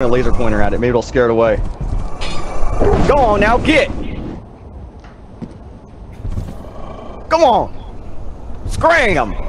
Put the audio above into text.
a laser pointer at it. Maybe it'll scare it away. Go on now, get! Come on! Scram!